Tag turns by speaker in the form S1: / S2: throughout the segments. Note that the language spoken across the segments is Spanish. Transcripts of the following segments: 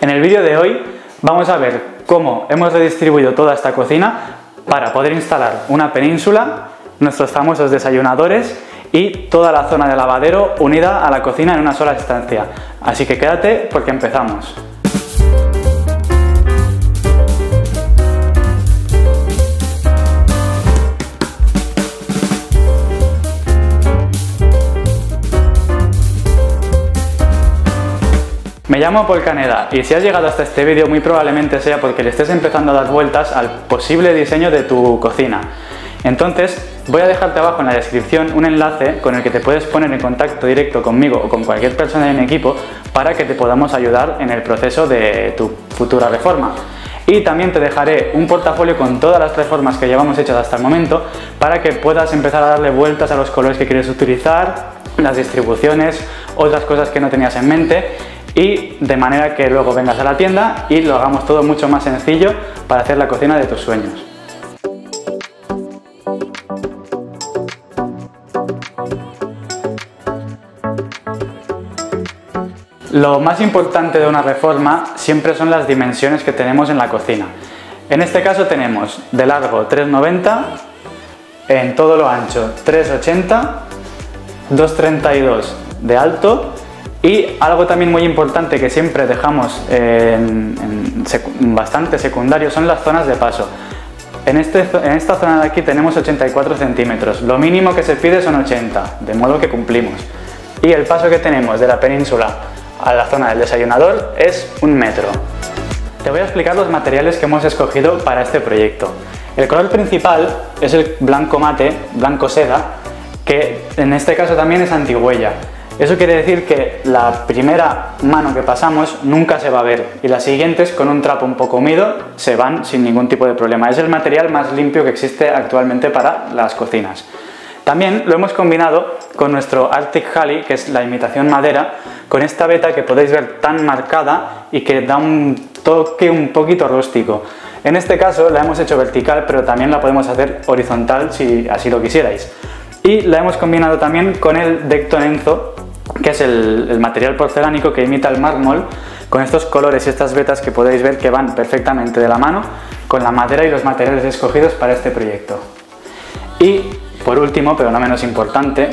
S1: En el vídeo de hoy vamos a ver cómo hemos redistribuido toda esta cocina para poder instalar una península, nuestros famosos desayunadores y toda la zona de lavadero unida a la cocina en una sola estancia. Así que quédate porque empezamos. Me llamo Paul Caneda y si has llegado hasta este vídeo muy probablemente sea porque le estés empezando a dar vueltas al posible diseño de tu cocina. Entonces voy a dejarte abajo en la descripción un enlace con el que te puedes poner en contacto directo conmigo o con cualquier persona de mi equipo para que te podamos ayudar en el proceso de tu futura reforma. Y también te dejaré un portafolio con todas las reformas que llevamos hechas hasta el momento para que puedas empezar a darle vueltas a los colores que quieres utilizar, las distribuciones, otras cosas que no tenías en mente y de manera que luego vengas a la tienda y lo hagamos todo mucho más sencillo para hacer la cocina de tus sueños. Lo más importante de una reforma siempre son las dimensiones que tenemos en la cocina. En este caso tenemos de largo 3,90, en todo lo ancho 3,80, 2,32 de alto y algo también muy importante que siempre dejamos bastante secundario son las zonas de paso. En, este, en esta zona de aquí tenemos 84 centímetros, lo mínimo que se pide son 80, de modo que cumplimos. Y el paso que tenemos de la península a la zona del desayunador es un metro. Te voy a explicar los materiales que hemos escogido para este proyecto. El color principal es el blanco mate, blanco seda, que en este caso también es antigüella. Eso quiere decir que la primera mano que pasamos nunca se va a ver y las siguientes con un trapo un poco humido se van sin ningún tipo de problema. Es el material más limpio que existe actualmente para las cocinas. También lo hemos combinado con nuestro Arctic Halley, que es la imitación madera, con esta veta que podéis ver tan marcada y que da un toque un poquito rústico. En este caso la hemos hecho vertical, pero también la podemos hacer horizontal si así lo quisierais. Y la hemos combinado también con el Decton Enzo, que es el, material porcelánico que imita el mármol, con estos colores y estas vetas que podéis ver que van perfectamente de la mano con la madera y los materiales escogidos para este proyecto. Y por último, pero no menos importante,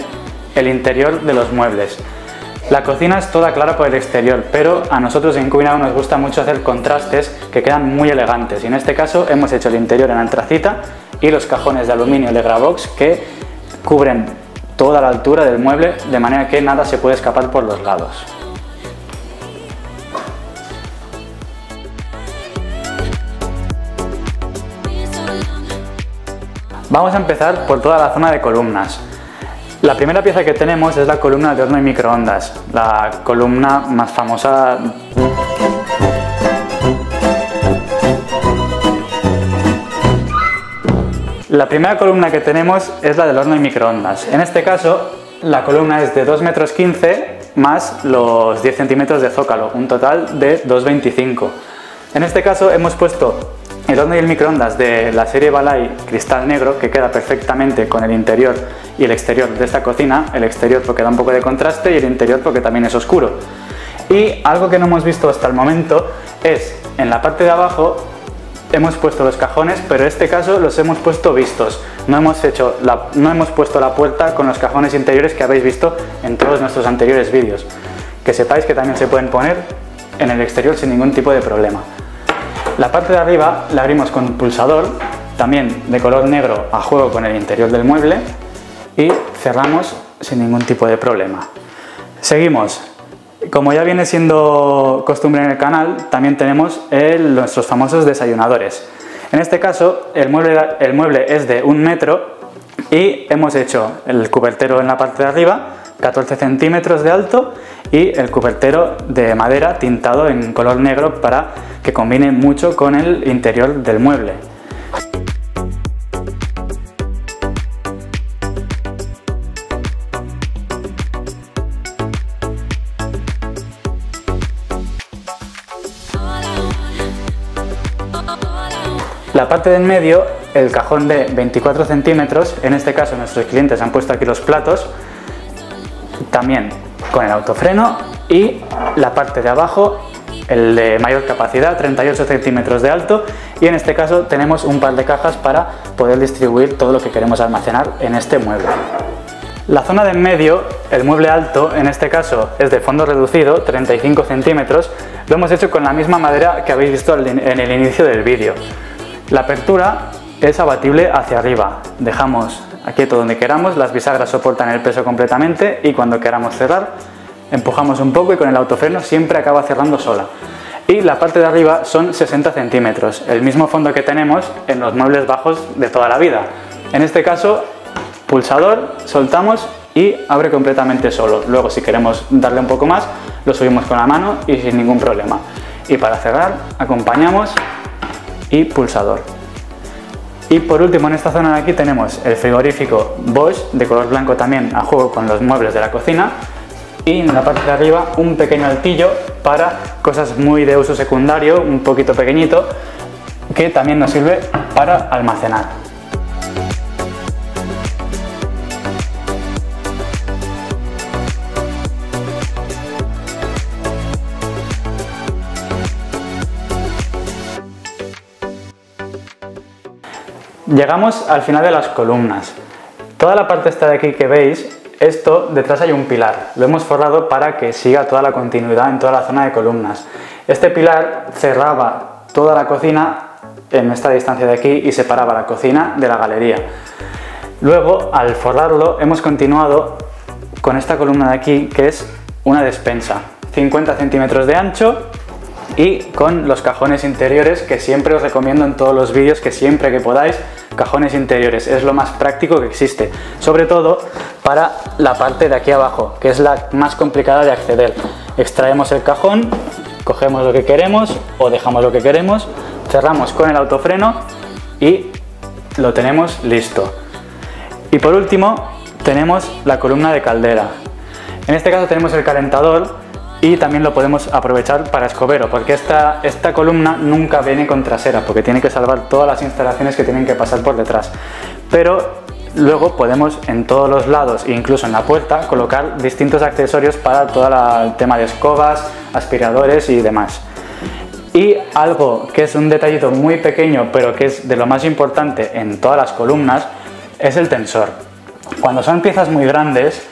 S1: el interior de los muebles. La cocina es toda clara por el exterior, pero a nosotros en Cubinado nos gusta mucho hacer contrastes que quedan muy elegantes y en este caso hemos hecho el interior en antracita y los cajones de aluminio de Gravox que cubren toda la altura del mueble de manera que nada se puede escapar por los lados. Vamos a empezar por toda la zona de columnas. La primera pieza que tenemos es la columna de horno y microondas, la columna más famosa La primera columna que tenemos es la del horno y microondas. En este caso, la columna es de 2 metros 15 más los 10 centímetros de zócalo, un total de 2,25. En este caso hemos puesto el horno y el microondas de la serie Balay cristal negro que queda perfectamente con el interior y el exterior de esta cocina, el exterior porque da un poco de contraste y el interior porque también es oscuro. Y algo que no hemos visto hasta el momento es en la parte de abajo hemos puesto los cajones, pero en este caso los hemos puesto vistos. No hemos, hecho no hemos puesto la puerta con los cajones interiores que habéis visto en todos nuestros anteriores vídeos. Que sepáis que también se pueden poner en el exterior sin ningún tipo de problema. La parte de arriba la abrimos con pulsador, también de color negro a juego con el interior del mueble y cerramos sin ningún tipo de problema. Seguimos, como ya viene siendo costumbre en el canal, también tenemos nuestros famosos desayunadores. En este caso, el mueble, el mueble es de un metro y hemos hecho el cubertero en la parte de arriba, 14 centímetros de alto y el cubertero de madera tintado en color negro para que combine mucho con el interior del mueble. La parte de en medio, el cajón de 24 centímetros, en este caso nuestros clientes han puesto aquí los platos, también con el autofreno y la parte de abajo el de mayor capacidad, 38 centímetros de alto y en este caso tenemos un par de cajas para poder distribuir todo lo que queremos almacenar en este mueble. La zona de en medio, el mueble alto, en este caso es de fondo reducido, 35 centímetros, lo hemos hecho con la misma madera que habéis visto en el inicio del vídeo. La apertura es abatible hacia arriba, dejamos aquí donde queramos, las bisagras soportan el peso completamente y cuando queramos cerrar empujamos un poco y con el autofreno siempre acaba cerrando sola. Y la parte de arriba son 60 centímetros, el mismo fondo que tenemos en los muebles bajos de toda la vida. En este caso, pulsador, soltamos y abre completamente solo. Luego si queremos darle un poco más, lo subimos con la mano y sin ningún problema. Y para cerrar, acompañamos y pulsador. Y por último en esta zona de aquí tenemos el frigorífico Bosch de color blanco también a juego con los muebles de la cocina y en la parte de arriba un pequeño altillo para cosas muy de uso secundario, un poquito pequeñito, que también nos sirve para almacenar. Llegamos al final de las columnas. Toda la parte esta de aquí que veis esto, detrás hay un pilar, lo hemos forrado para que siga toda la continuidad en toda la zona de columnas. Este pilar cerraba toda la cocina en esta distancia de aquí y separaba la cocina de la galería. Luego, al forrarlo, hemos continuado con esta columna de aquí que es una despensa, 50 centímetros de ancho y con los cajones interiores que siempre os recomiendo en todos los vídeos que siempre que podáis cajones interiores. Es lo más práctico que existe sobre todo para la parte de aquí abajo que es la más complicada de acceder. Extraemos el cajón cogemos lo que queremos o dejamos lo que queremos cerramos con el autofreno y lo tenemos listo. Y por último tenemos la columna de caldera. En este caso tenemos el calentador y también lo podemos aprovechar para escobero porque esta, esta columna nunca viene con trasera porque tiene que salvar todas las instalaciones que tienen que pasar por detrás. Pero luego podemos en todos los lados incluso en la puerta colocar distintos accesorios para todo el tema de escobas, aspiradores y demás. Y algo que es un detallito muy pequeño pero que es de lo más importante en todas las columnas es el tensor. Cuando son piezas muy grandes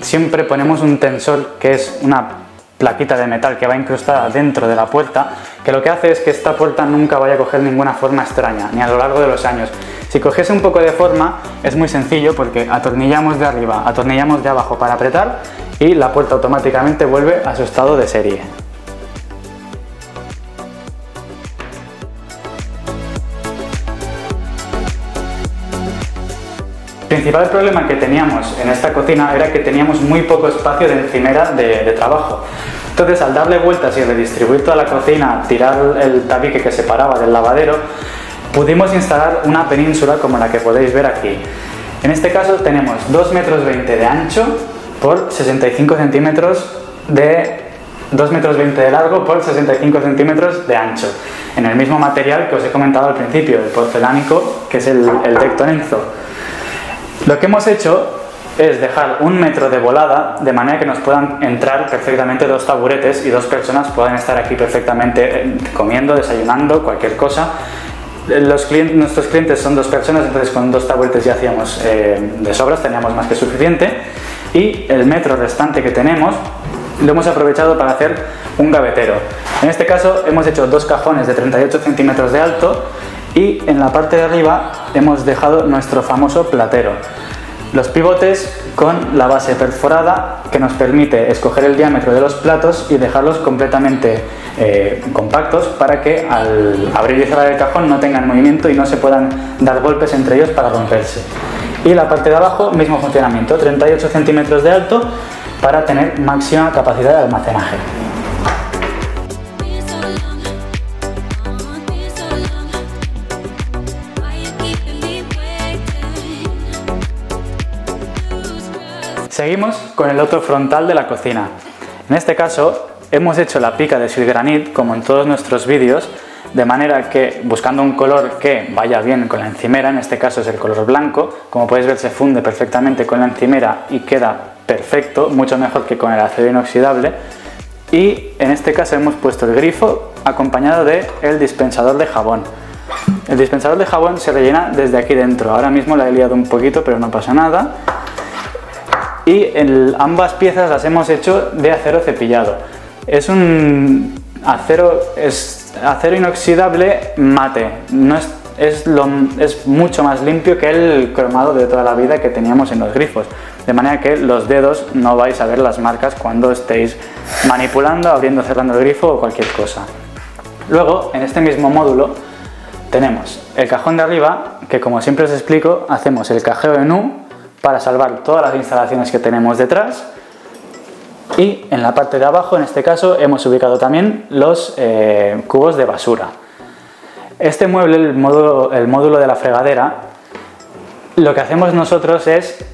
S1: siempre ponemos un tensor que es una plaquita de metal que va incrustada dentro de la puerta, que lo que hace es que esta puerta nunca vaya a coger ninguna forma extraña, ni a lo largo de los años. Si cogiese un poco de forma, es muy sencillo porque atornillamos de arriba, atornillamos de abajo para apretar y la puerta automáticamente vuelve a su estado de serie. Principal problema que teníamos en esta cocina era que teníamos muy poco espacio de encimera de, trabajo. Entonces, al darle vueltas y redistribuir toda la cocina, tirar el tabique que separaba del lavadero, pudimos instalar una península como la que podéis ver aquí. En este caso tenemos 2 metros 20 de ancho por 65 centímetros de 2 metros 20 de largo por 65 centímetros de ancho en el mismo material que os he comentado al principio, el porcelánico que es el, el Tectonenzo. Lo que hemos hecho es dejar un metro de volada de manera que nos puedan entrar perfectamente dos taburetes y dos personas puedan estar aquí perfectamente eh, comiendo, desayunando, cualquier cosa. Los clientes, nuestros clientes son dos personas, entonces con dos taburetes ya hacíamos eh, de sobras, teníamos más que suficiente. Y el metro restante que tenemos lo hemos aprovechado para hacer un gavetero. En este caso hemos hecho dos cajones de 38 centímetros de alto y en la parte de arriba hemos dejado nuestro famoso platero. Los pivotes con la base perforada que nos permite escoger el diámetro de los platos y dejarlos completamente eh, compactos para que al abrir y cerrar el cajón no tengan movimiento y no se puedan dar golpes entre ellos para romperse. Y la parte de abajo, mismo funcionamiento, 38 centímetros de alto para tener máxima capacidad de almacenaje. Seguimos con el otro frontal de la cocina. En este caso hemos hecho la pica de silgranit como en todos nuestros vídeos de manera que buscando un color que vaya bien con la encimera, en este caso es el color blanco, como podéis ver se funde perfectamente con la encimera y queda perfecto, mucho mejor que con el acero inoxidable. y en este caso hemos puesto el grifo acompañado de el dispensador de jabón. El dispensador de jabón se rellena desde aquí dentro. Ahora mismo la he liado un poquito, pero no pasa nada. Y en ambas piezas las hemos hecho de acero cepillado. Es un acero, es acero inoxidable mate. No es, es, es mucho más limpio que el cromado de toda la vida que teníamos en los grifos. De manera que los dedos no vais a ver las marcas cuando estéis manipulando, abriendo, cerrando el grifo o cualquier cosa. Luego, en este mismo módulo, tenemos el cajón de arriba, que como siempre os explico, hacemos el cajeo en U para salvar todas las instalaciones que tenemos detrás. Y en la parte de abajo, en este caso, hemos ubicado también los eh, cubos de basura. Este mueble, el módulo, el módulo de la fregadera, lo que hacemos nosotros es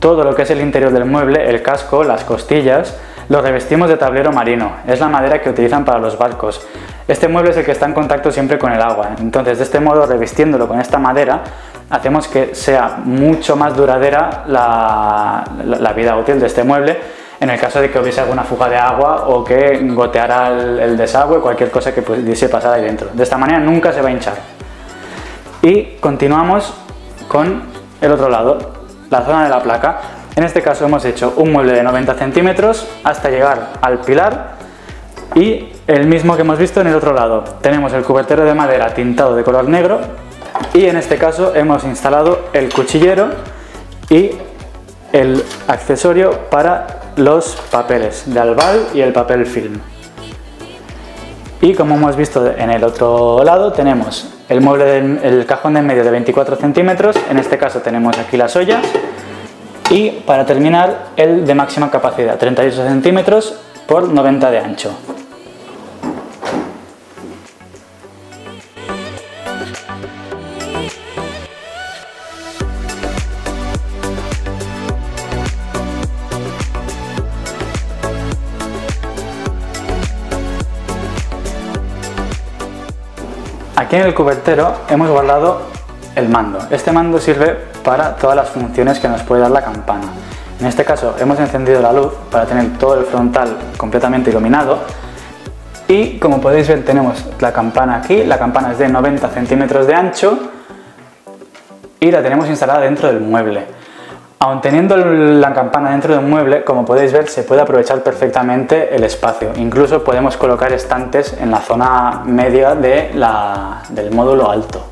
S1: todo lo que es el interior del mueble, el casco, las costillas, lo revestimos de tablero marino. Es la madera que utilizan para los barcos. Este mueble es el que está en contacto siempre con el agua, entonces de este modo, revistiéndolo con esta madera, hacemos que sea mucho más duradera la, vida útil de este mueble en el caso de que hubiese alguna fuga de agua o que goteara el, desagüe, cualquier cosa que pudiese pasar ahí dentro. De esta manera nunca se va a hinchar. Y continuamos con el otro lado, la zona de la placa. En este caso hemos hecho un mueble de 90 centímetros hasta llegar al pilar y el mismo que hemos visto en el otro lado. Tenemos el cubertero de madera tintado de color negro y en este caso hemos instalado el cuchillero y el accesorio para los papeles de albal y el papel film. Y como hemos visto en el otro lado tenemos el mueble del cajón de en medio de 24 centímetros, en este caso tenemos aquí las ollas y para terminar el de máxima capacidad 38 centímetros por 90 de ancho. Aquí en el cubertero hemos guardado el mando. Este mando sirve para todas las funciones que nos puede dar la campana. En este caso hemos encendido la luz para tener todo el frontal completamente iluminado y como podéis ver tenemos la campana aquí, la campana es de 90 centímetros de ancho y la tenemos instalada dentro del mueble. Aun teniendo la campana dentro de un mueble, como podéis ver, se puede aprovechar perfectamente el espacio. Incluso podemos colocar estantes en la zona media de del módulo alto.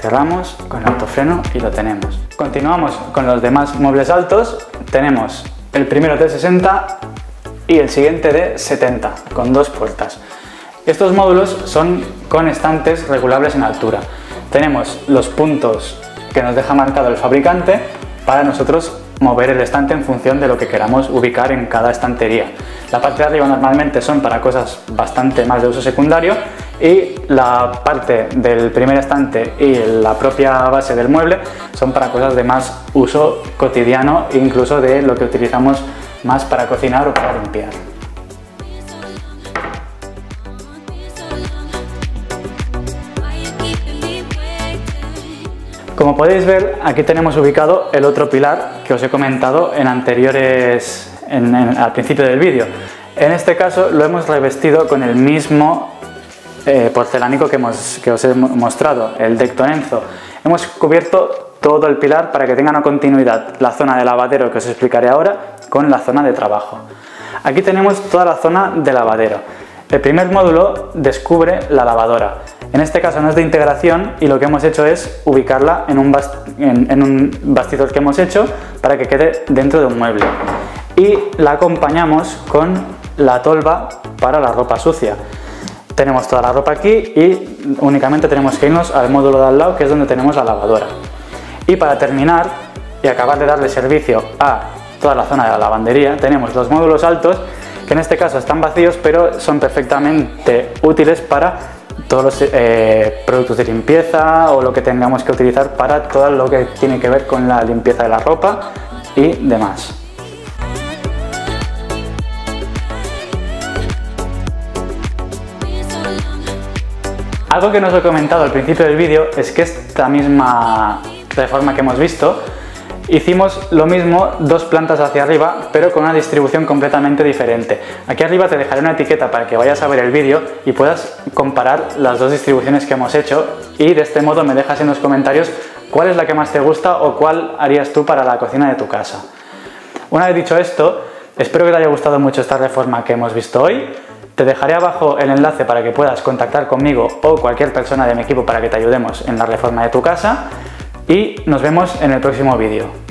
S1: Cerramos con el autofreno y lo tenemos. Continuamos con los demás muebles altos. Tenemos el primero de 60 y el siguiente de 70, con dos puertas. Estos módulos son con estantes regulables en altura. Tenemos los puntos que nos deja marcado el fabricante para nosotros mover el estante en función de lo que queramos ubicar en cada estantería. La parte de arriba normalmente son para cosas bastante más de uso secundario y la parte del primer estante y la propia base del mueble son para cosas de más uso cotidiano incluso de lo que utilizamos más para cocinar o para limpiar. Como podéis ver, aquí tenemos ubicado el otro pilar que os he comentado en anteriores, al principio del vídeo. En este caso lo hemos revestido con el mismo eh, porcelánico que, que, os he mostrado, el Dectonenzo. Hemos cubierto todo el pilar para que tenga una continuidad la zona de lavadero que os explicaré ahora con la zona de trabajo. Aquí tenemos toda la zona de lavadero. El primer módulo descubre la lavadora. En este caso no es de integración y lo que hemos hecho es ubicarla en un, bastidor que hemos hecho para que quede dentro de un mueble. Y la acompañamos con la tolva para la ropa sucia. Tenemos toda la ropa aquí y únicamente tenemos que irnos al módulo de al lado que es donde tenemos la lavadora. Y para terminar y acabar de darle servicio a toda la zona de la lavandería, tenemos los módulos altos que en este caso están vacíos pero son perfectamente útiles para todos los eh, productos de limpieza o lo que tengamos que utilizar para todo lo que tiene que ver con la limpieza de la ropa y demás. Algo que nos he comentado al principio del vídeo es que esta misma reforma que hemos visto hicimos lo mismo dos plantas hacia arriba, pero con una distribución completamente diferente. Aquí arriba te dejaré una etiqueta para que vayas a ver el vídeo y puedas comparar las dos distribuciones que hemos hecho y de este modo me dejas en los comentarios cuál es la que más te gusta o cuál harías tú para la cocina de tu casa. Una vez dicho esto, espero que te haya gustado mucho esta reforma que hemos visto hoy. Te dejaré abajo el enlace para que puedas contactar conmigo o cualquier persona de mi equipo para que te ayudemos en la reforma de tu casa y nos vemos en el próximo vídeo.